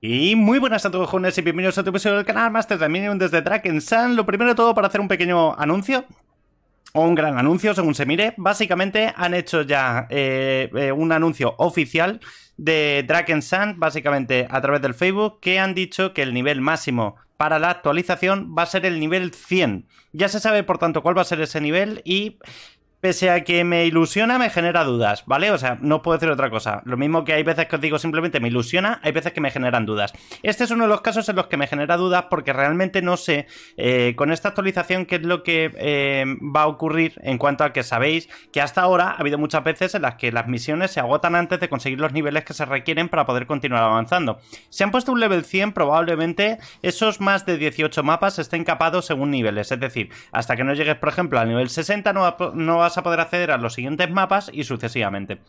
Y muy buenas a todos jóvenes y bienvenidos a otro episodio del canal Master Dominion desde Draken Sun. Lo primero de todo para hacer un pequeño anuncio. O un gran anuncio, según se mire. Básicamente han hecho ya eh, eh, un anuncio oficial de Draken Sun, básicamente a través del Facebook, que han dicho que el nivel máximo para la actualización va a ser el nivel 100. Ya se sabe, por tanto, cuál va a ser ese nivel y pese a que me ilusiona, me genera dudas, ¿vale? O sea, no puedo decir otra cosa. Lo mismo que hay veces que os digo simplemente me ilusiona, hay veces que me generan dudas. Este es uno de los casos en los que me genera dudas porque realmente no sé eh, con esta actualización qué es lo que eh, va a ocurrir en cuanto a que sabéis que hasta ahora ha habido muchas veces en las que las misiones se agotan antes de conseguir los niveles que se requieren para poder continuar avanzando. Si han puesto un level 100, probablemente esos más de 18 mapas estén capados según niveles. Es decir, hasta que no llegues, por ejemplo, al nivel 60 no, no vas a poder acceder a los siguientes mapas y sucesivamente.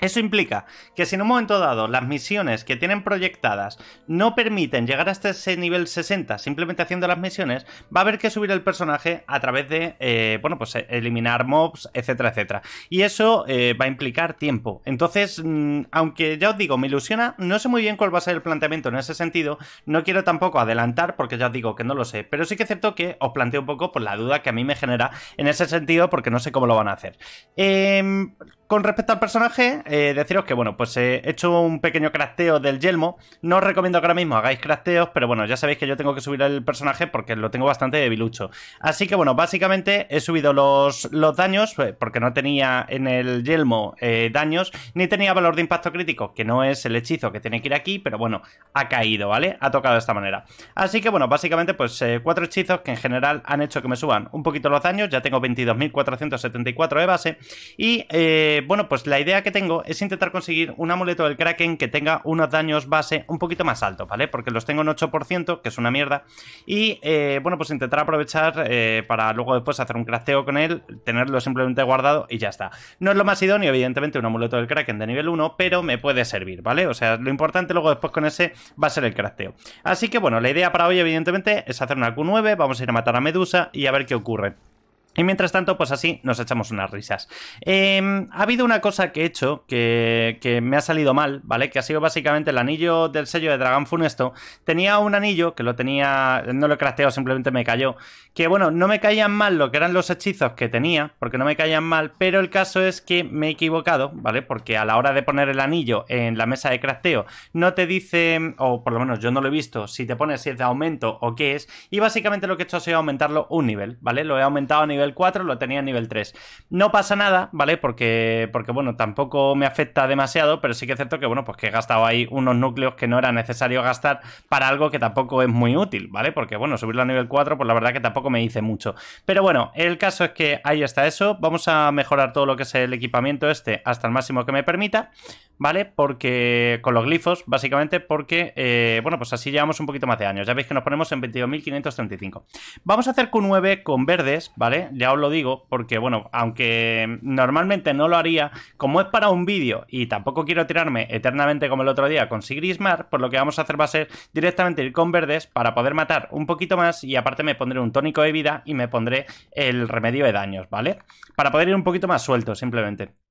Eso implica que si en un momento dado las misiones que tienen proyectadas no permiten llegar hasta ese nivel 60 simplemente haciendo las misiones, va a haber que subir el personaje a través de, eh, bueno, pues eliminar mobs, etcétera, etcétera. Y eso eh, va a implicar tiempo. Entonces, mm, aunque ya os digo, me ilusiona, no sé muy bien cuál va a ser el planteamiento en ese sentido, no quiero tampoco adelantar porque ya os digo que no lo sé, pero sí que es cierto que os planteo un poco por la duda que a mí me genera en ese sentido porque no sé cómo lo van a hacer. Eh, con respecto al personaje, eh, deciros que, bueno, pues he hecho un pequeño crafteo del yelmo. No os recomiendo que ahora mismo hagáis crafteos, pero bueno, ya sabéis que yo tengo que subir el personaje porque lo tengo bastante debilucho. Así que, bueno, básicamente he subido los, los daños, eh, porque no tenía en el yelmo eh, daños, ni tenía valor de impacto crítico, que no es el hechizo que tiene que ir aquí, pero bueno, ha caído, ¿vale? Ha tocado de esta manera. Así que, bueno, básicamente, pues cuatro hechizos que en general han hecho que me suban un poquito los daños. Ya tengo 22.474 de base. Y, bueno, pues la idea que tengo es intentar conseguir un amuleto del Kraken que tenga unos daños base un poquito más altos, ¿vale? Porque los tengo en 8%, que es una mierda. Y, eh, bueno, pues intentar aprovechar eh, para luego después hacer un crafteo con él, tenerlo simplemente guardado y ya está. No es lo más idóneo, evidentemente, un amuleto del Kraken de nivel 1, pero me puede servir, ¿vale? O sea, lo importante luego después con ese va a ser el crafteo. Así que, bueno, la idea para hoy, evidentemente, es hacer una Q9, vamos a ir a matar a Medusa y a ver qué ocurre. Y mientras tanto, pues así nos echamos unas risas. Em, ha habido una cosa que he hecho que, me ha salido mal, ¿vale? Que ha sido básicamente el anillo del sello de Dragón Funesto. Tenía un anillo que lo tenía, no lo he crafteado, simplemente me cayó. Que bueno, no me caían mal lo que eran los hechizos que tenía, porque no me caían mal, pero el caso es que me he equivocado, ¿vale? Porque a la hora de poner el anillo en la mesa de crafteo, no te dice, o por lo menos yo no lo he visto, si te pones si es de aumento o qué es. Y básicamente lo que he hecho ha sido aumentarlo un nivel, ¿vale? Lo he aumentado a nivel 4, lo tenía en nivel 3. No pasa nada, ¿vale? Porque, porque, bueno, tampoco me afecta demasiado, pero sí que es cierto que, bueno, pues que he gastado ahí unos núcleos que no era necesario gastar para algo que tampoco es muy útil, ¿vale? Porque, bueno, subirlo a nivel 4, pues la verdad que tampoco me hice mucho. Pero bueno, el caso es que ahí está eso. Vamos a mejorar todo lo que es el equipamiento este hasta el máximo que me permita. ¿vale? Porque con los glifos, básicamente porque, eh, bueno, pues así llevamos un poquito más de años. Ya veis que nos ponemos en 22.535. Vamos a hacer Q9 con verdes, ¿vale? Ya os lo digo, porque, bueno, aunque normalmente no lo haría, como es para un vídeo y tampoco quiero tirarme eternamente como el otro día con Sigrismar, pues lo que vamos a hacer va a ser directamente ir con verdes para poder matar un poquito más y aparte me pondré un tónico de vida y me pondré el remedio de daños, ¿vale? Para poder ir un poquito más suelto, simplemente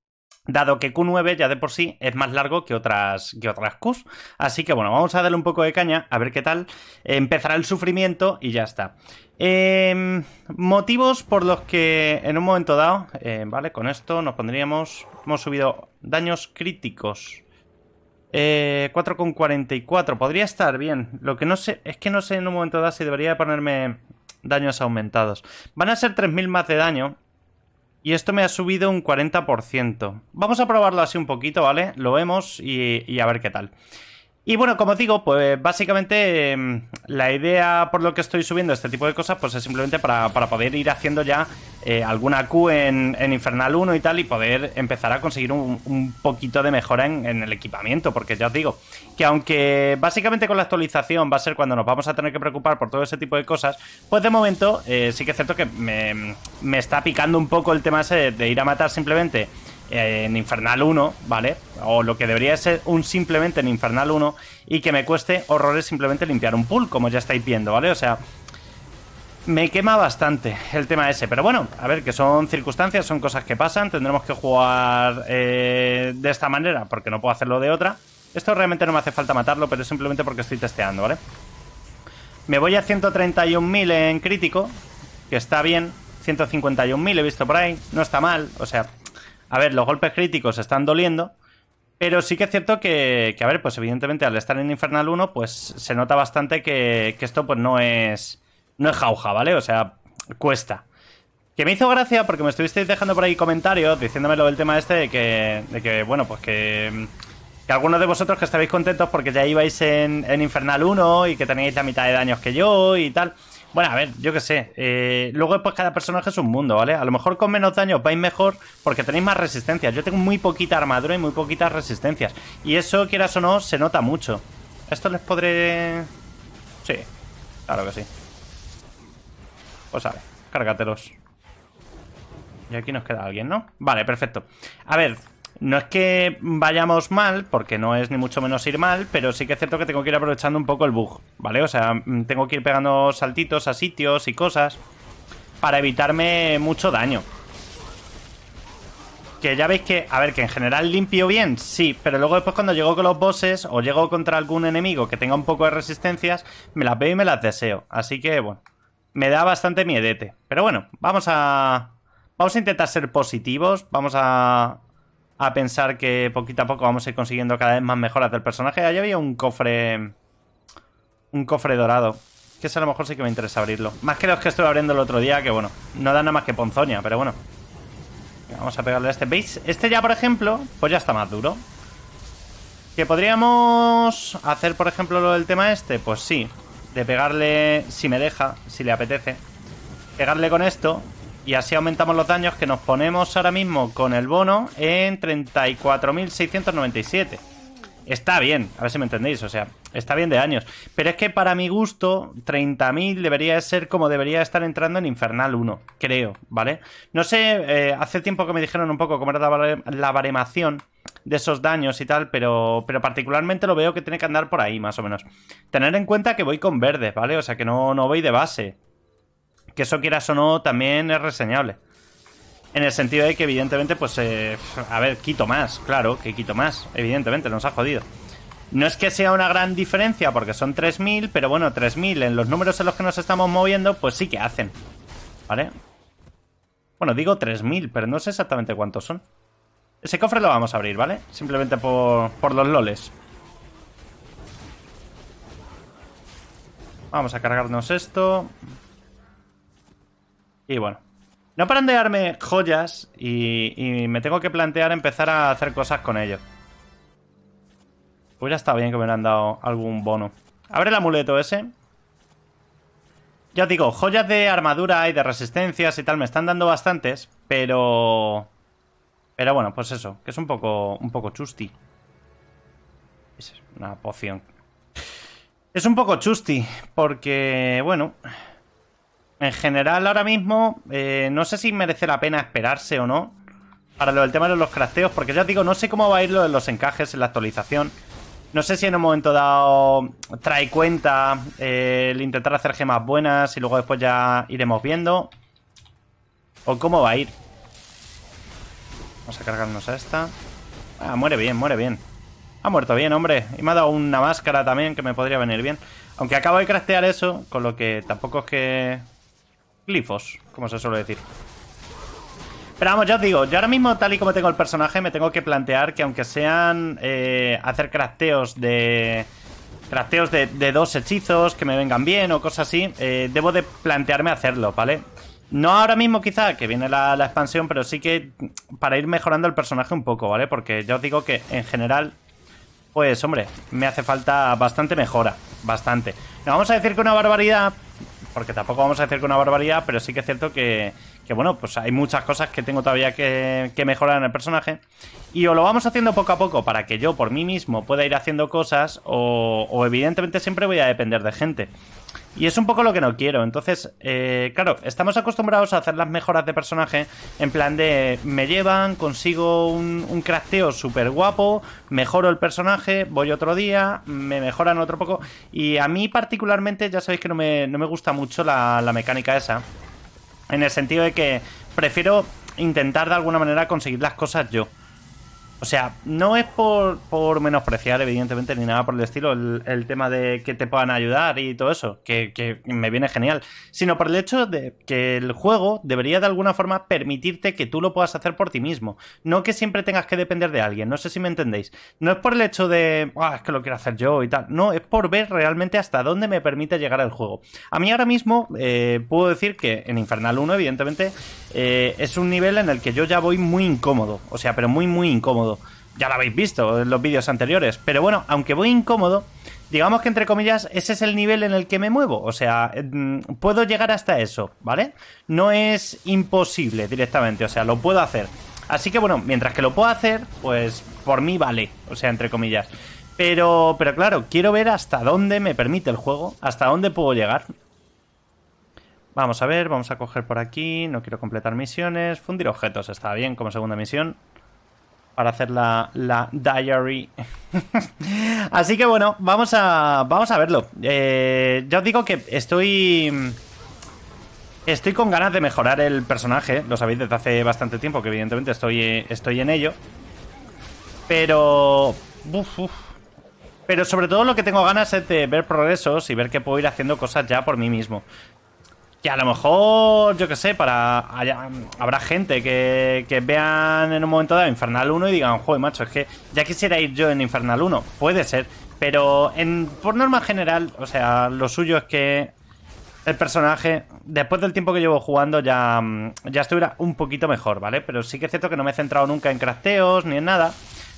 dado que Q9 ya de por sí es más largo que otras, que otras Qs. Así que bueno, vamos a darle un poco de caña, a ver qué tal. Empezará el sufrimiento y ya está. Em, motivos por los que en un momento dado, eh, vale, con esto nos pondríamos, hemos subido daños críticos. Eh, 4,44, podría estar bien. Lo que no sé, es que no sé en un momento dado si debería ponerme daños aumentados. Van a ser 3.000 más de daño, y esto me ha subido un 40%. Vamos a probarlo así un poquito, ¿vale? Lo vemos y, a ver qué tal. Y bueno, como digo, pues básicamente em, la idea por lo que estoy subiendo este tipo de cosas, pues es simplemente para, poder ir haciendo ya eh, alguna Q en, Infernal 1 y tal, y poder empezar a conseguir un, poquito de mejora en, el equipamiento, porque ya os digo, que aunque básicamente con la actualización va a ser cuando nos vamos a tener que preocupar por todo ese tipo de cosas, pues de momento eh, sí que es cierto que me, me, está picando un poco el tema ese de ir a matar simplemente en Infernal 1, ¿vale? O lo que debería ser un simplemente en Infernal 1 y que me cueste horrores simplemente limpiar un pool, como ya estáis viendo, ¿vale? O sea, me quema bastante el tema ese, pero bueno, a ver, que son circunstancias, son cosas que pasan, tendremos que jugar eh, de esta manera porque no puedo hacerlo de otra. Esto realmente no me hace falta matarlo, pero simplemente porque estoy testeando, ¿vale? Me voy a 131.000 en crítico, que está bien. 151.000 he visto por ahí, no está mal. O sea, a ver, los golpes críticos están doliendo. Pero sí que es cierto que, que, a ver, pues evidentemente al estar en Infernal 1, pues se nota bastante que, que esto pues no es, no es jauja, ¿vale? O sea, cuesta. Que me hizo gracia porque me estuvisteis dejando por ahí comentarios diciéndome lo del tema este de que, de que bueno, pues que, que algunos de vosotros que estabais contentos porque ya ibais en, en Infernal 1 y que tenéis la mitad de daños que yo y tal. Bueno, a ver, yo qué sé. Eh, luego, pues cada personaje es un mundo, ¿vale? A lo mejor con menos daños vais mejor porque tenéis más resistencias. Yo tengo muy poquita armadura y muy poquitas resistencias. Y eso, quieras o no, se nota mucho. ¿Esto les podré...? Sí, claro que sí. Pues a ver, cárgatelos. Y aquí nos queda alguien, ¿no? Vale, perfecto. A ver, no es que vayamos mal, porque no es ni mucho menos ir mal, pero sí que es cierto que tengo que ir aprovechando un poco el bug, ¿vale? O sea, mm, tengo que ir pegando saltitos a sitios y cosas para evitarme mucho daño. Que ya veis que, a ver, que en general limpio bien, sí, pero luego después cuando llego con los bosses o llego contra algún enemigo que tenga un poco de resistencias, me las veo y me las deseo. Así que, bueno, me da bastante miedete. Pero bueno, vamos a Vamos a intentar ser positivos, vamos a, a pensar que poquito a poco vamos a ir consiguiendo cada vez más mejoras del personaje. Allí había un cofre... Un cofre dorado. Que a lo mejor sí que me interesa abrirlo. Más que los que estuve abriendo el otro día, que bueno, no da nada más que ponzoña, pero bueno. Vamos a pegarle a este. ¿Veis? Este ya, por ejemplo, pues ya está más duro. ¿Que podríamos hacer, por ejemplo, lo del tema este? Pues sí. De pegarle, si me deja, si le apetece. Pegarle con esto y así aumentamos los daños que nos ponemos ahora mismo con el bono en 34.697. Está bien, a ver si me entendéis, o sea, está bien de años. Pero es que para mi gusto, 30.000 debería ser como debería estar entrando en Infernal 1, creo, ¿vale? No sé, eh, hace tiempo que me dijeron un poco cómo era la, la baremación de esos daños y tal, pero, pero particularmente lo veo que tiene que andar por ahí, más o menos. Tener en cuenta que voy con verde, ¿vale? O sea, que no, no voy de base. Que eso quieras o no, también es reseñable. En el sentido de que, evidentemente, pues, eh, a ver, quito más, claro, que quito más, evidentemente, nos ha jodido. No es que sea una gran diferencia, porque son 3.000, pero bueno, 3.000 en los números en los que nos estamos moviendo, pues sí que hacen. ¿Vale? Bueno, digo 3.000, pero no sé exactamente cuántos son. Ese cofre lo vamos a abrir, ¿vale? Simplemente por, por los loles. Vamos a cargarnos esto. Y bueno. No paran de darme joyas y, me tengo que plantear empezar a hacer cosas con ellos. Pues ya está bien que me han dado algún bono. Abre el amuleto ese. Ya os digo, joyas de armadura y de resistencias y tal me están dando bastantes, pero... Pero bueno, pues eso, que es un poco, un poco chusti. Es una poción. Es un poco chusti, porque, bueno... En general, ahora mismo, eh, no sé si merece la pena esperarse o no para lo del tema de los crafteos, porque ya os digo, no sé cómo va a ir lo de los encajes en la actualización. No sé si en un momento dado trae cuenta eh, el intentar hacer gemas buenas y luego después ya iremos viendo. O cómo va a ir. Vamos a cargarnos a esta. Ah, muere bien, muere bien. Ha muerto bien, hombre. Y me ha dado una máscara también que me podría venir bien. Aunque acabo de craftear eso, con lo que tampoco es que glifos, como se suele decir. Pero vamos, ya os digo, yo ahora mismo, tal y como tengo el personaje, me tengo que plantear que aunque sean eh, hacer crafteos de... Crafteos de, dos hechizos que me vengan bien o cosas así, eh, debo de plantearme hacerlo, ¿vale? No ahora mismo quizá, que viene la, la, expansión, pero sí que para ir mejorando el personaje un poco, ¿vale? Porque ya os digo que en general, pues hombre, me hace falta bastante mejora, bastante. No vamos a decir que una barbaridad, porque tampoco vamos a decir que una barbaridad, pero sí que es cierto que, bueno, pues hay muchas cosas que tengo todavía que, mejorar en el personaje. Y o lo vamos haciendo poco a poco para que yo por mí mismo pueda ir haciendo cosas, o, o evidentemente siempre voy a depender de gente. Y es un poco lo que no quiero. Entonces, eh, claro, estamos acostumbrados a hacer las mejoras de personaje en plan de me llevan, consigo un, un crafteo súper guapo, mejoro el personaje, voy otro día, me mejoran otro poco. Y a mí particularmente, ya sabéis que no me, no me gusta mucho la, la mecánica esa. En el sentido de que prefiero intentar de alguna manera conseguir las cosas yo. O sea, no es por, por menospreciar, evidentemente, ni nada por el estilo, el, tema de que te puedan ayudar y todo eso, que, que, me viene genial, sino por el hecho de que el juego debería de alguna forma permitirte que tú lo puedas hacer por ti mismo, no que siempre tengas que depender de alguien, no sé si me entendéis. No es por el hecho de, ah, es que lo quiero hacer yo y tal, no, es por ver realmente hasta dónde me permite llegar el juego. A mí ahora mismo eh, puedo decir que en Infernal 1, evidentemente, eh, es un nivel en el que yo ya voy muy incómodo, o sea, pero muy, muy incómodo. Ya lo habéis visto en los vídeos anteriores. Pero bueno, aunque voy incómodo, digamos que entre comillas, ese es el nivel en el que me muevo. O sea, mm, puedo llegar hasta eso, ¿vale? No es imposible directamente, o sea, lo puedo hacer. Así que bueno, mientras que lo puedo hacer, pues por mí vale, o sea, entre comillas. Pero, pero claro, quiero ver hasta dónde me permite el juego, hasta dónde puedo llegar. Vamos a ver, vamos a coger por aquí, no quiero completar misiones, fundir objetos, está bien como segunda misión para hacer la, la diary. Así que bueno, vamos a, vamos a verlo. Eh, ya os digo que estoy... Estoy con ganas de mejorar el personaje, lo sabéis desde hace bastante tiempo, que evidentemente estoy, estoy en ello. Pero... Pero sobre todo lo que tengo ganas es de ver progresos y ver que puedo ir haciendo cosas ya por mí mismo. Que a lo mejor, yo qué sé, para. habrá gente que, que, vean en un momento dado Infernal 1 y digan, joder, macho, es que ya quisiera ir yo en Infernal 1. Puede ser. Pero en, por norma general, o sea, lo suyo es que el personaje, después del tiempo que llevo jugando, ya, ya estuviera un poquito mejor, ¿vale? Pero sí que es cierto que no me he centrado nunca en crafteos ni en nada.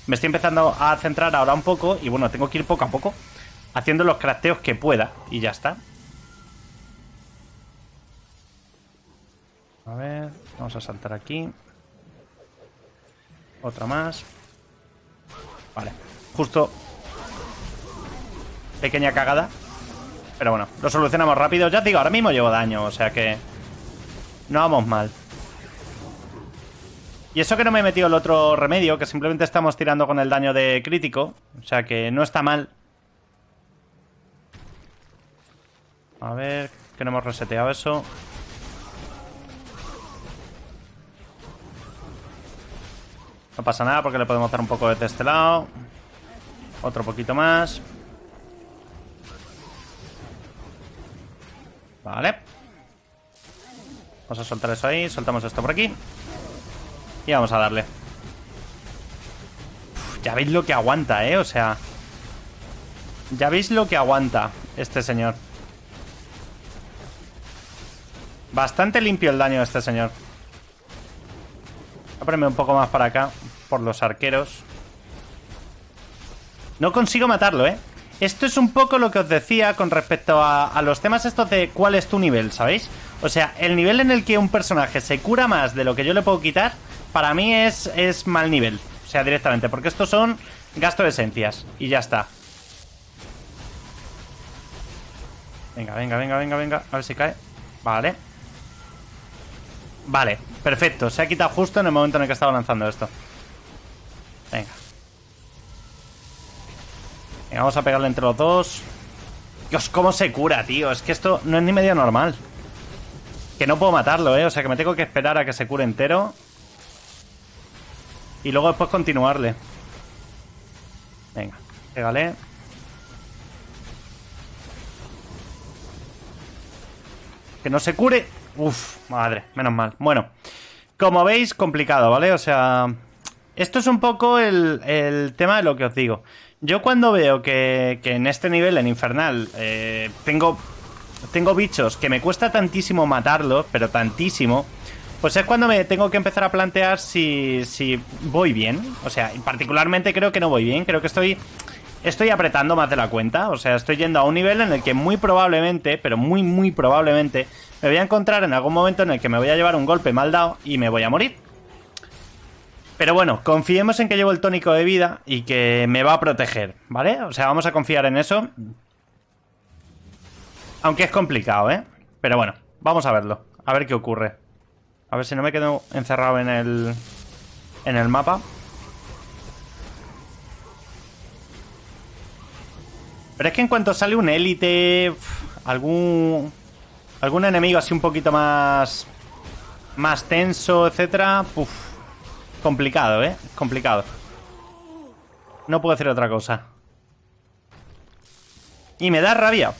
Me estoy empezando a centrar ahora un poco y bueno, tengo que ir poco a poco haciendo los crafteos que pueda y ya está. A ver, vamos a saltar aquí. Otra más. Vale, justo. Pequeña cagada. Pero bueno, lo solucionamos rápido. Ya digo, ahora mismo llevo daño, o sea que... No vamos mal. Y eso que no me he metido el otro remedio, que simplemente estamos tirando con el daño de crítico. O sea que no está mal. A ver, que no hemos reseteado eso. No pasa nada porque le podemos dar un poco de este lado. Otro poquito más. Vale. Vamos a soltar eso ahí. Soltamos esto por aquí. Y vamos a darle. ya veis lo que aguanta, ¿eh? O sea... Ya veis lo que aguanta este señor. Bastante limpio el daño de este señor. Voy a ponerme un poco más para acá por los arqueros. No consigo matarlo, ¿eh? Esto es un poco lo que os decía con respecto a, los temas estos de cuál es tu nivel, ¿sabéis? O sea, el nivel en el que un personaje se cura más de lo que yo le puedo quitar, para mí es, es mal nivel. O sea, directamente, porque estos son gasto de esencias. Y ya está. Venga, venga, venga, venga, venga. A ver si cae. Vale. Vale, perfecto. Se ha quitado justo en el momento en el que estaba lanzando esto. Venga. Venga, vamos a pegarle entre los dos. Dios, cómo se cura, tío. Es que esto no es ni medio normal. Que no puedo matarlo, ¿eh? O sea que me tengo que esperar a que se cure entero. Y luego después continuarle. Venga, pégale. Que no se cure. Uf, madre, menos mal. Bueno, como veis, complicado, ¿vale? O sea, esto es un poco el, tema de lo que os digo. Yo cuando veo que, en este nivel, en Infernal, eh, tengo, tengo bichos que me cuesta tantísimo matarlos, pero tantísimo, pues es cuando me tengo que empezar a plantear si, si voy bien. O sea, particularmente creo que no voy bien, creo que estoy... Estoy apretando más de la cuenta, o sea, estoy yendo a un nivel en el que muy probablemente, pero muy, muy probablemente, me voy a encontrar en algún momento en el que me voy a llevar un golpe mal dado y me voy a morir. Pero bueno, confiemos en que llevo el tónico de vida y que me va a proteger, ¿vale? O sea, vamos a confiar en eso. Aunque es complicado, ¿eh? Pero bueno, vamos a verlo. A ver qué ocurre. A ver si no me quedo encerrado en el... En el mapa. Pero es que en cuanto sale un élite... Algún... Algún enemigo así un poquito más... Más tenso, etcétera... Complicado, ¿eh? Complicado. No puedo decir otra cosa. Y me da rabia.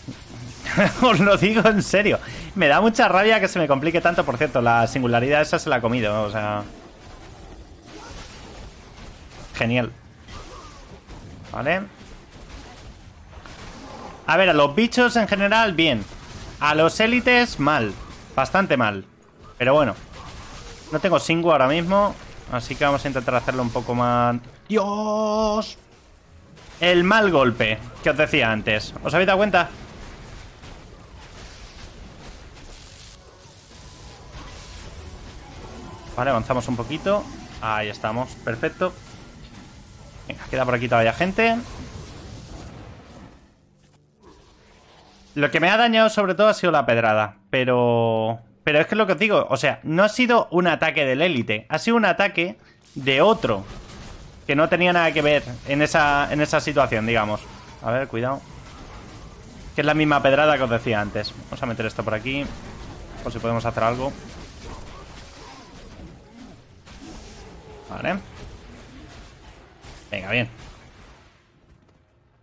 Os lo digo en serio. Me da mucha rabia que se me complique tanto. Por cierto, la singularidad esa se la ha comido. O sea... Genial. Vale. A ver, a los bichos en general, bien. A los élites, mal. Bastante mal. Pero bueno. No tengo Singu ahora mismo. Así que vamos a intentar hacerlo un poco más... ¡Dios! El mal golpe que os decía antes. ¿Os habéis dado cuenta? Vale, avanzamos un poquito. Ahí estamos, perfecto. Venga, queda por aquí todavía gente. Lo que me ha dañado sobre todo ha sido la pedrada. Pero... Pero es que es lo que os digo. O sea, no ha sido un ataque del élite. Ha sido un ataque de otro. Que no tenía nada que ver en esa, en esa situación, digamos. A ver, cuidado. Que es la misma pedrada que os decía antes. Vamos a meter esto por aquí. Por si podemos hacer algo. Vale. Venga, bien.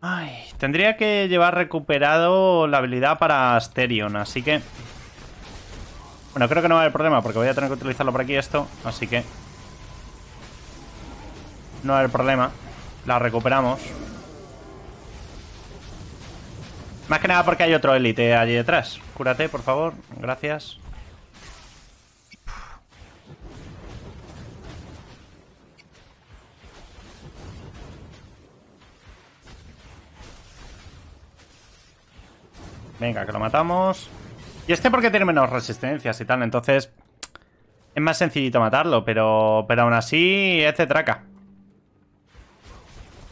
Ay, tendría que llevar recuperado la habilidad para Asterion, así que... Bueno, creo que no va a haber problema porque voy a tener que utilizarlo por aquí esto, así que... No va a haber problema. La recuperamos. Más que nada porque hay otro élite allí detrás. Cúrate, por favor. Gracias. Venga, que lo matamos. Y este porque tiene menos resistencias y tal, entonces... Es más sencillito matarlo, pero, pero aún así es de traca.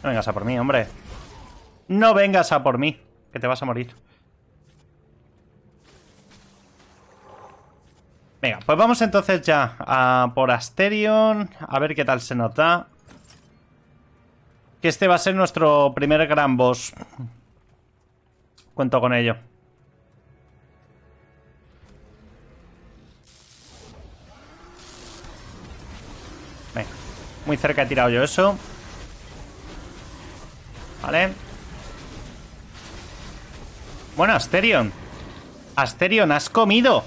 No vengas a por mí, hombre. No vengas a por mí, que te vas a morir. Venga, pues vamos entonces ya a por Asterion, a ver qué tal se nos da. Que este va a ser nuestro primer gran boss. Cuento con ello. Muy cerca he tirado yo eso. Vale. Bueno, Asterion. Asterion, has comido.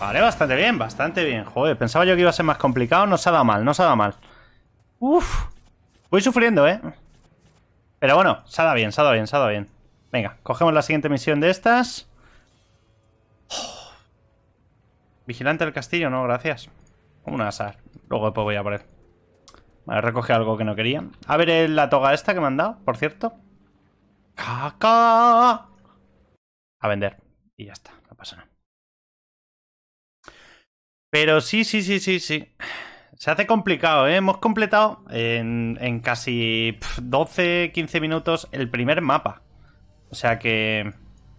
Vale, bastante bien, bastante bien. Joder, pensaba yo que iba a ser más complicado. No se ha dado mal, no se ha dado mal. Uf. Voy sufriendo, ¿eh? Pero bueno, se ha dado bien, se ha dado bien, se ha dado bien. Venga, cogemos la siguiente misión de estas. Vigilante del castillo, no, gracias. Un azar. Luego después voy a por él. Vale, recoge algo que no quería. A ver la toga esta que me han dado, por cierto. ¡Caca! A vender. Y ya está, no pasa nada. Pero sí, sí, sí, sí, sí. Se hace complicado, ¿eh? Hemos completado en, en casi 12, 15 minutos el primer mapa. O sea que...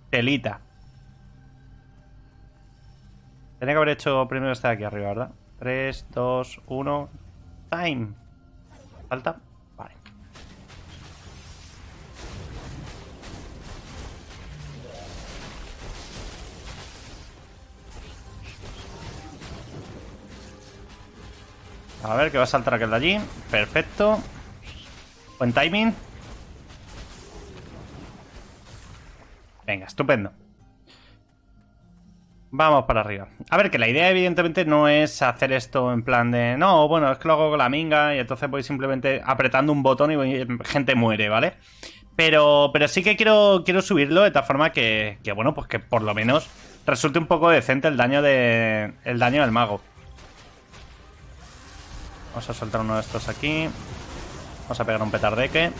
Telita. Tenía que haber hecho primero este de aquí arriba, ¿verdad? 3, 2, 1. Time. ¿Falta? Vale. A ver, que va a saltar aquel de allí. Perfecto. Buen timing. Venga, estupendo. Vamos para arriba. A ver, que la idea evidentemente no es hacer esto en plan de... No, bueno, es que lo hago con la minga y entonces voy simplemente apretando un botón y gente muere, ¿vale? Pero, pero sí que quiero, quiero subirlo de tal forma que, que, bueno, pues que por lo menos resulte un poco decente el daño, de, el daño del mago. Vamos a soltar uno de estos aquí. Vamos a pegar un petardeque.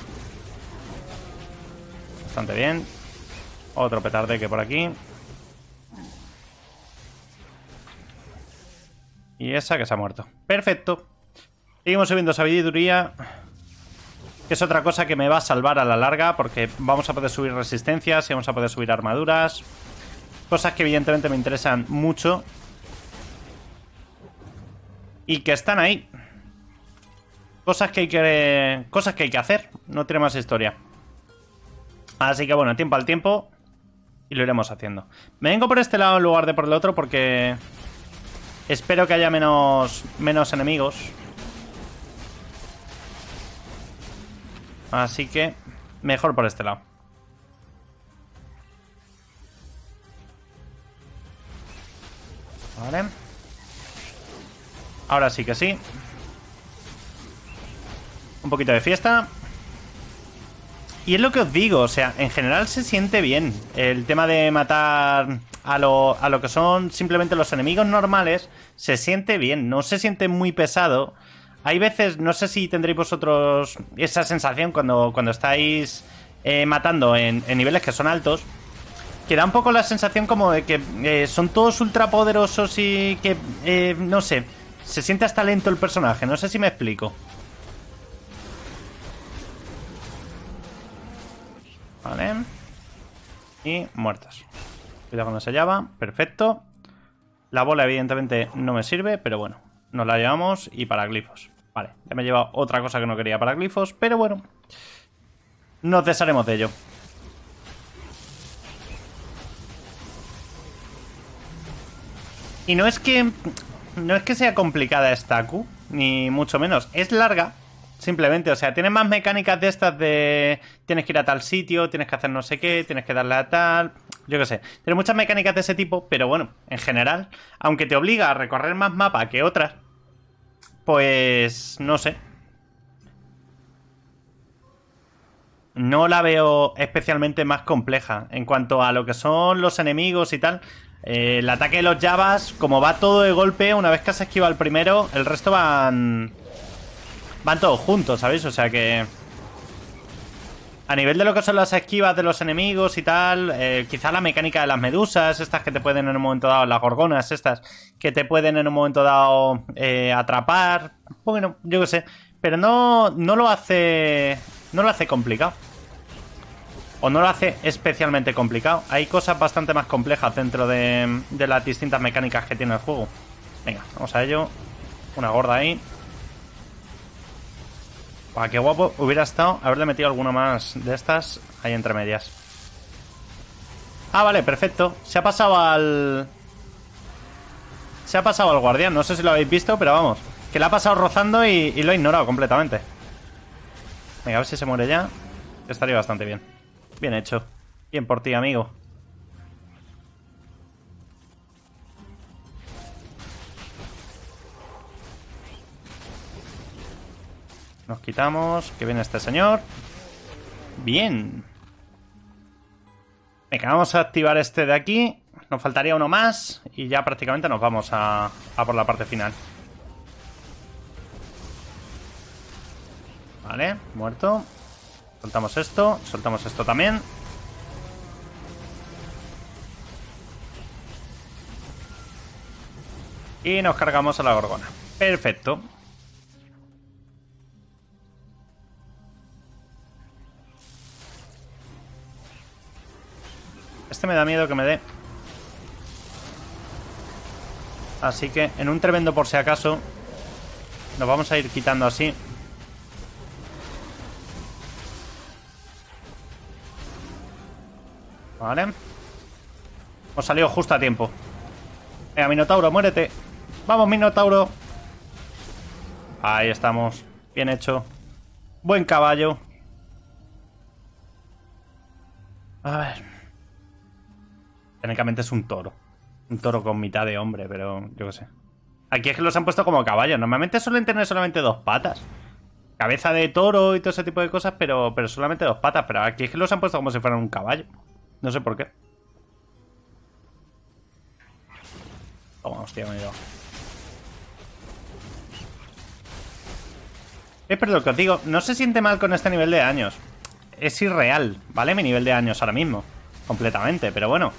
Bastante bien. Otro petardeque por aquí. Y esa que se ha muerto. Perfecto. Seguimos subiendo sabiduría. Que es otra cosa que me va a salvar a la larga. Porque vamos a poder subir resistencias y vamos a poder subir armaduras. Cosas que evidentemente me interesan mucho. Y que están ahí. Cosas que hay que. Cosas que hay que hacer. No tiene más historia. Así que bueno, tiempo al tiempo. Y lo iremos haciendo. Me vengo por este lado en lugar de por el otro porque... Espero que haya menos, menos enemigos. Así que mejor por este lado. Vale. Ahora sí que sí. Un poquito de fiesta. Y es lo que os digo, o sea, en general se siente bien. El tema de matar a lo, a lo que son simplemente los enemigos normales se siente bien, no se siente muy pesado. Hay veces, no sé si tendréis vosotros esa sensación cuando, cuando estáis eh, matando en, niveles que son altos, que da un poco la sensación como de que eh, son todos ultra poderosos y que, eh, no sé, se siente hasta lento el personaje, no sé si me explico. Vale. Y muertos. Cuidado con esa llava. Perfecto. La bola evidentemente no me sirve, pero bueno. Nos la llevamos y para glifos. Vale, ya me he llevado otra cosa que no quería para glifos, pero bueno. Nos desharemos de ello. Y no es que... No es que sea complicada esta Q, ni mucho menos. Es larga, Simplemente, o sea, tiene más mecánicas de estas de tienes que ir a tal sitio, tienes que hacer no sé qué, tienes que darle a tal, yo qué sé. Tiene muchas mecánicas de ese tipo, pero bueno, en general, aunque te obliga a recorrer más mapa que otras, pues no sé. No la veo especialmente más compleja en cuanto a lo que son los enemigos y tal. Eh, el ataque de los Javas, como va todo de golpe, una vez que has esquivado el primero, el resto van Van todos juntos, ¿sabéis? O sea que... A nivel de lo que son las esquivas de los enemigos y tal, eh, quizá la mecánica de las medusas, estas que te pueden en un momento dado, las gorgonas estas, que te pueden en un momento dado eh, atrapar, bueno, yo qué sé, pero no, no lo hace, no lo hace complicado. O no lo hace especialmente complicado. Hay cosas bastante más complejas dentro de, de las distintas mecánicas que tiene el juego. Venga, vamos a ello. Una gorda ahí. Qué guapo hubiera estado haberle metido alguna más de estas ahí entre medias. Ah, vale, perfecto. Se ha pasado al... Se ha pasado al guardián. No sé si lo habéis visto, pero vamos. Que le ha pasado rozando y, lo ha ignorado completamente. Venga, a ver si se muere ya. Estaría bastante bien. Bien hecho. Bien por ti, amigo. Nos quitamos. Que viene este señor. Bien. Venga, vamos a activar este de aquí. Nos faltaría uno más. Y ya prácticamente nos vamos a, a por la parte final. Vale, muerto. Soltamos esto. Soltamos esto también. Y nos cargamos a la gorgona. Perfecto. Este me da miedo que me dé. Así que en un tremendo por si acaso nos vamos a ir quitando así. Vale. Hemos salido justo a tiempo. Venga, Minotauro, muérete. Vamos, Minotauro. Ahí estamos. Bien hecho. Buen caballo. A ver. Técnicamente es un toro. Un toro con mitad de hombre, pero yo qué sé. Aquí es que los han puesto como caballos. Normalmente suelen tener solamente dos patas. Cabeza de toro y todo ese tipo de cosas, pero, pero solamente dos patas. Pero aquí es que los han puesto como si fueran un caballo. No sé por qué. Toma, hostia, me he ido. Eh, pero lo que os digo, no se siente mal con este nivel de años. Es irreal, ¿vale? Mi nivel de años ahora mismo. Completamente, pero bueno.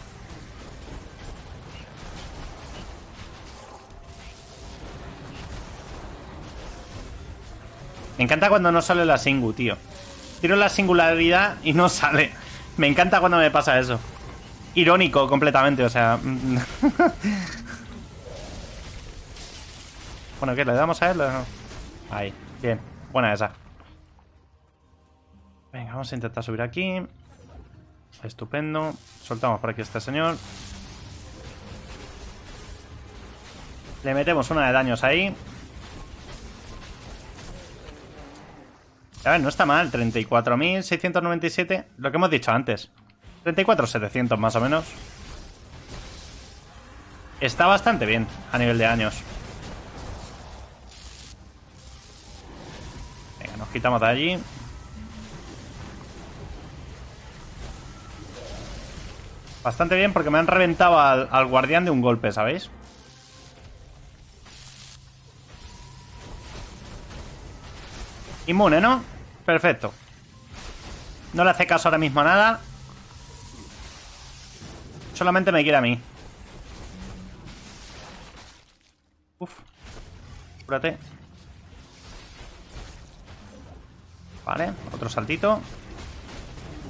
Me encanta cuando no sale la singu, tío. Tiro la singularidad y no sale. Me encanta cuando me pasa eso. Irónico completamente, o sea... bueno, ¿qué? ¿Le damos a él? Ahí, bien. Buena esa. Venga, vamos a intentar subir aquí. Estupendo. Soltamos por aquí a este señor. Le metemos una de daños ahí. A ver, no está mal. 34.697. Lo que hemos dicho antes. 34.700 más o menos. Está bastante bien a nivel de años. Venga, nos quitamos de allí. Bastante bien porque me han reventado al, al guardián de un golpe, ¿sabéis? Inmune, ¿no? Perfecto. No le hace caso ahora mismo a nada. Solamente me quiere a mí. Uf. Cúrate. Vale, otro saltito.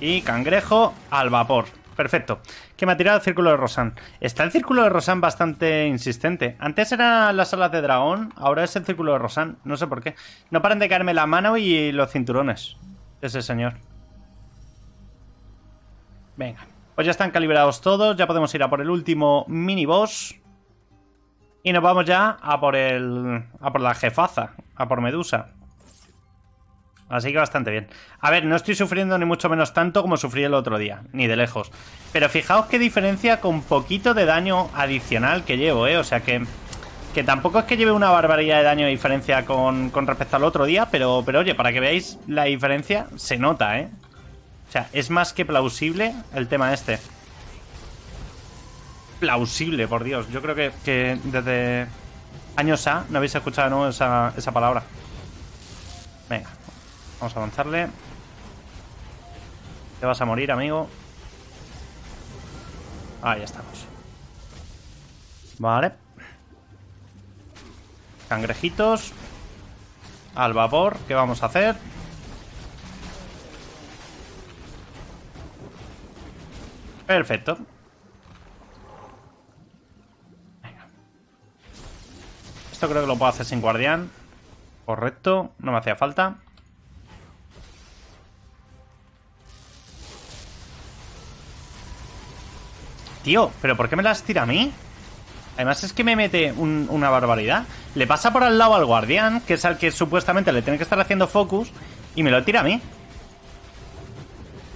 Y cangrejo al vapor. Perfecto. ¿Qué me ha tirado el círculo de Rosan? Está el círculo de Rosan bastante insistente. Antes era las alas de dragón, ahora es el círculo de Rosan. No sé por qué. No paran de caerme la mano y los cinturones. Ese señor. Venga. Pues ya están calibrados todos. Ya podemos ir a por el último mini boss. Y nos vamos ya a por el. a por la jefaza. A por Medusa. Así que bastante bien. A ver, no estoy sufriendo ni mucho menos tanto como sufrí el otro día, ni de lejos. Pero fijaos qué diferencia con poquito de daño adicional que llevo, ¿eh? O sea que... Que tampoco es que lleve una barbaridad de daño de diferencia con, respecto al otro día, pero, pero oye, para que veáis la diferencia, se nota, ¿eh? O sea, es más que plausible el tema este. Plausible, por Dios. Yo creo que, que desde años A no habéis escuchado ¿no? esa, esa palabra. Venga, Vamos a avanzarle. Te vas a morir, amigo. Ahí estamos. Vale. Cangrejitos. Al vapor. ¿Qué vamos a hacer? Perfecto. Venga. Esto creo que lo puedo hacer sin guardián. Correcto. No me hacía falta. Tío, ¿pero por qué me las tira a mí? Además es que me mete una barbaridad. Le pasa por al lado al guardián, que es al que supuestamente le tiene que estar haciendo focus, y me lo tira a mí.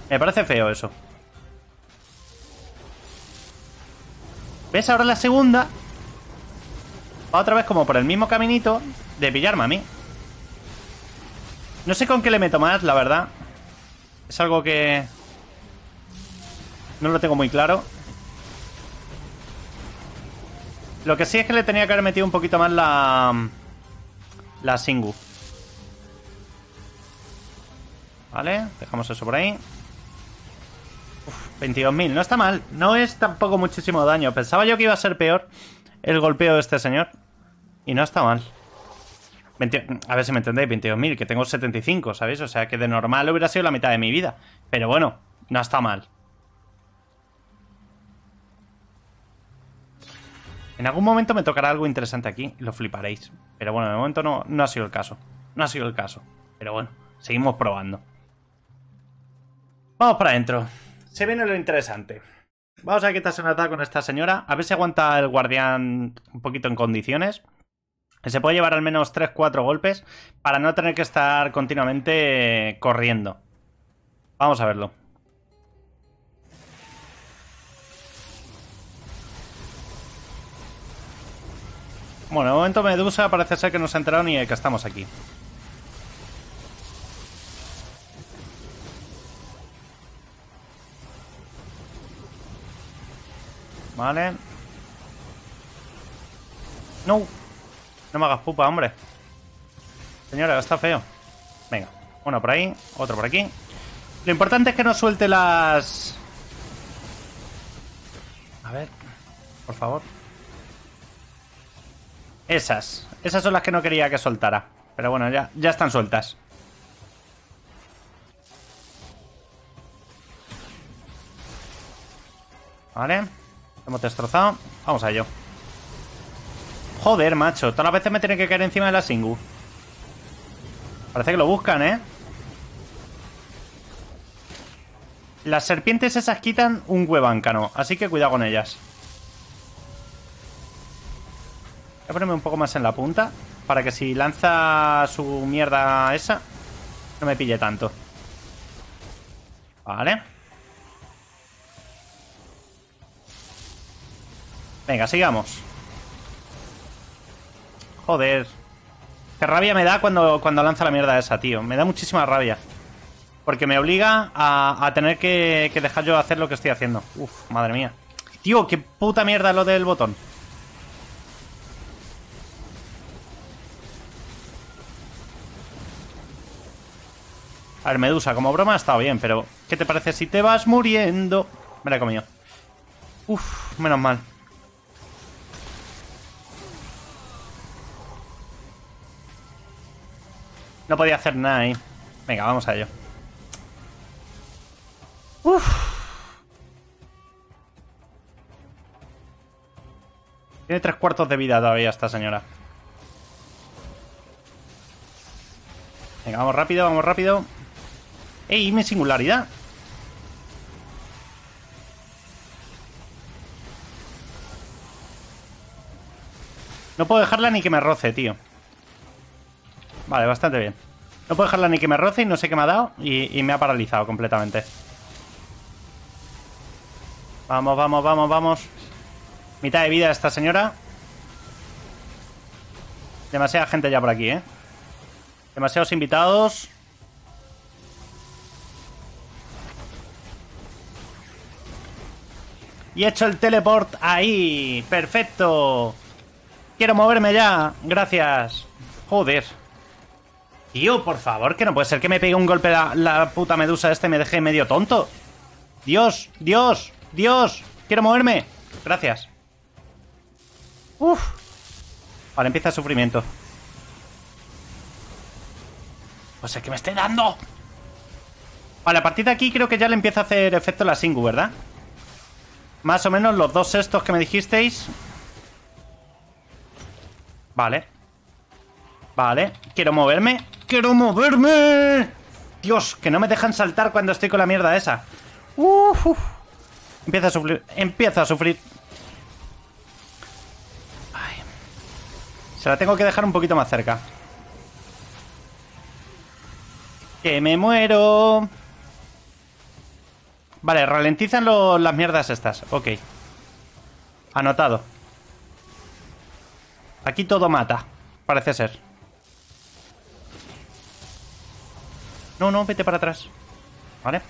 Me parece feo eso. ¿Ves? Ahora la segunda va otra vez como por el mismo caminito de pillarme a mí. No sé con qué le meto más, la verdad. Es algo que... No lo tengo muy claro. Lo que sí es que le tenía que haber metido un poquito más la... La Singu. Vale, dejamos eso por ahí. 22.000, no está mal. No es tampoco muchísimo daño. Pensaba yo que iba a ser peor el golpeo de este señor. Y no está mal. A ver si me entendéis, 22.000, que tengo 75, ¿sabéis? O sea que de normal hubiera sido la mitad de mi vida. Pero bueno, no está mal. En algún momento me tocará algo interesante aquí, lo fliparéis. Pero bueno, de momento no, no ha sido el caso. No ha sido el caso. Pero bueno, seguimos probando. Vamos para adentro. Se viene lo interesante. Vamos a ver qué tal se nos da con esta señora. A ver si aguanta el guardián un poquito en condiciones. Se puede llevar al menos 3-4 golpes para no tener que estar continuamente corriendo. Vamos a verlo. Bueno, de momento Medusa parece ser que no se ha enterado ni que estamos aquí. Vale. No. No me hagas pupa, hombre. Señora, está feo. Venga. Uno por ahí, otro por aquí. Lo importante es que no suelte las... A ver. Por favor. Esas. Esas son las que no quería que soltara. Pero bueno, ya, ya están sueltas. Vale. Hemos destrozado. Vamos a ello. Joder, macho. Todas las veces me tiene que caer encima de la Singu. Parece que lo buscan, ¿eh? Las serpientes esas quitan un hueváncano. Así que cuidado con ellas. Voy a ponerme un poco más en la punta. Para que si lanza su mierda esa, no me pille tanto. Vale. Venga, sigamos. Joder. Qué rabia me da cuando, cuando lanza la mierda esa, tío. Me da muchísima rabia. Porque me obliga a, tener que, que, dejar yo hacer lo que estoy haciendo. Uf, madre mía. Tío, qué puta mierda lo del botón. A Medusa, como broma estado bien, pero... ¿Qué te parece si te vas muriendo? Me la he comido. Uf, menos mal. No podía hacer nada ahí. Venga, vamos a ello. Uf. Tiene tres cuartos de vida todavía esta señora. Venga, vamos rápido, vamos rápido. ¡Ey, mi singularidad! No puedo dejarla ni que me roce, tío. Vale, bastante bien. No puedo dejarla ni que me roce y no sé qué me ha dado y, y me ha paralizado completamente. Vamos, vamos, vamos, vamos. Mitad de vida esta señora. Demasiada gente ya por aquí, ¿eh? Demasiados invitados. Y he hecho el teleport ahí. Perfecto. Quiero moverme ya. Gracias. Joder. Tío, por favor, que no puede ser que me pegue un golpe la, la puta medusa este y me deje medio tonto. Dios, Dios, Dios. Quiero moverme. Gracias. Uf. Vale, empieza el sufrimiento. Pues es que me esté dando. Vale, a partir de aquí creo que ya le empieza a hacer efecto la Singu, ¿verdad? Más o menos los dos sextos que me dijisteis. Vale. Vale. Quiero moverme. ¡Quiero moverme! Dios, que no me dejan saltar cuando estoy con la mierda esa. Uf, Empieza a sufrir. Empieza a sufrir. Se la tengo que dejar un poquito más cerca. Que me muero. Vale, ralentizan las mierdas estas. Ok. Anotado. Aquí todo mata. Parece ser. No, no, vete para atrás. Vale.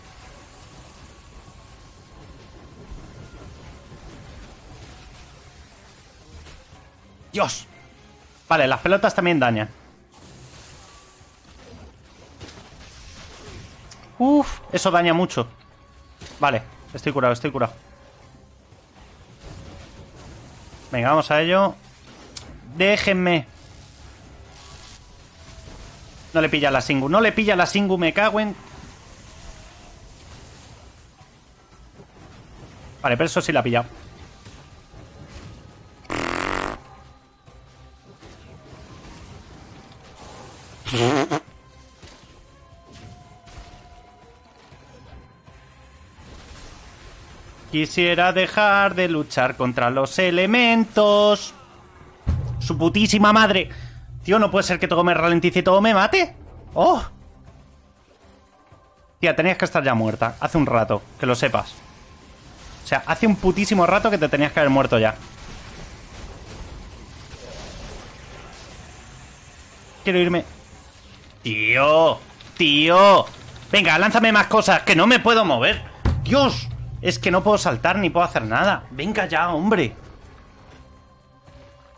Dios. Vale, las pelotas también dañan. Uf, eso daña mucho. Vale, estoy curado, estoy curado. Venga, vamos a ello. Déjenme. No le pilla la Singu. No le pilla la Singu, me cago en... Vale, pero eso sí la ha pillado. Quisiera dejar de luchar contra los elementos. Su putísima madre. Tío, no puede ser que todo me ralentice y todo me mate. ¡Oh! Tía, tenías que estar ya muerta. Hace un rato, que lo sepas. O sea, hace un putísimo rato que te tenías que haber muerto ya. Quiero irme. Tío, tío. Venga, lánzame más cosas, que no me puedo mover. Dios. Es que no puedo saltar ni puedo hacer nada. Venga ya, hombre.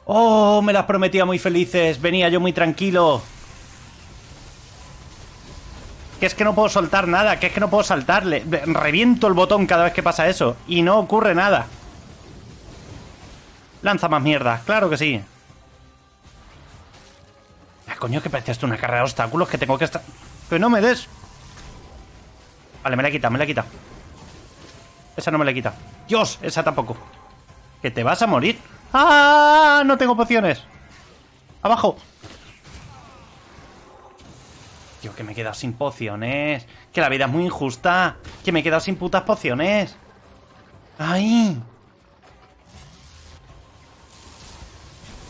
Oh, me las prometía muy felices. Venía yo muy tranquilo. Que es que no puedo soltar nada, que es que no puedo saltarle. Reviento el botón cada vez que pasa eso. Y no ocurre nada. Lanza más mierda, claro que sí. Ah, coño, que parece esto una carrera de obstáculos que tengo que estar... Que no me des. Vale, me la he quitado, me la he quitado. Esa no me la quita. ¡Dios! Esa tampoco. ¿Que te vas a morir? ¡Ah! No tengo pociones. ¡Abajo! Tío, que me he quedado sin pociones. Que la vida es muy injusta. Que me he quedado sin putas pociones. ¡Ay!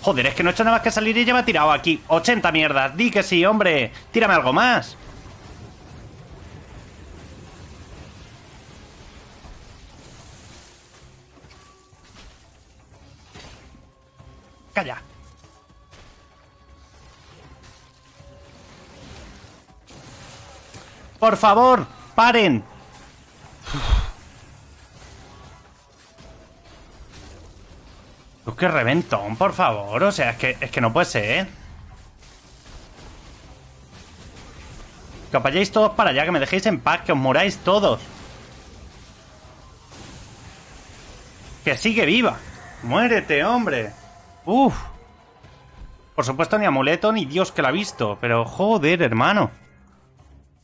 Joder, es que no he hecho nada más que salir y ya me ha tirado aquí 80 mierdas. Di que sí, hombre. Tírame algo más. Por favor, paren. Uf. qué reventón, por favor. O sea, es que, es que no puede ser. Que os vayáis todos para allá, que me dejéis en paz, que os muráis todos. Que sigue viva. Muérete, hombre. Uf. Por supuesto, ni amuleto, ni Dios que la ha visto. Pero joder, hermano.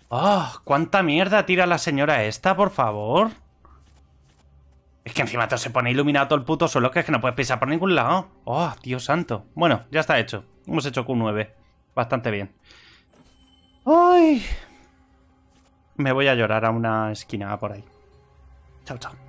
¡Oh! ¿Cuánta mierda tira la señora esta, por favor? Es que encima todo se pone iluminado todo el puto suelo, que es que no puedes pisar por ningún lado. ¡Oh, Dios santo! Bueno, ya está hecho. Hemos hecho Q9. Bastante bien. ¡Ay! Me voy a llorar a una esquina por ahí. Chao, chao.